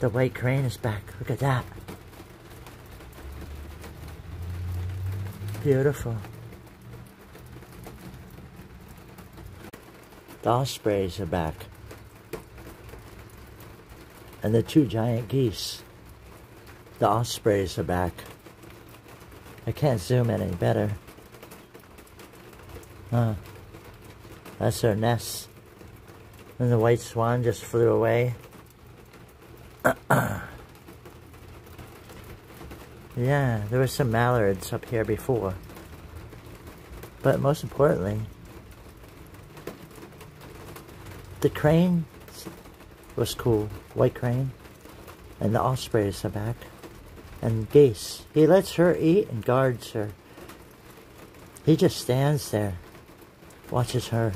The white crane is back. Look at that. Beautiful. The ospreys are back. And the two giant geese. The ospreys are back. I can't zoom in any better. Huh. That's their nest. And the white swan just flew away. yeah, there were some mallards up here before. But most importantly, the crane was cool. White crane. And the ospreys are back. And geese. He lets her eat and guards her. He just stands there, watches her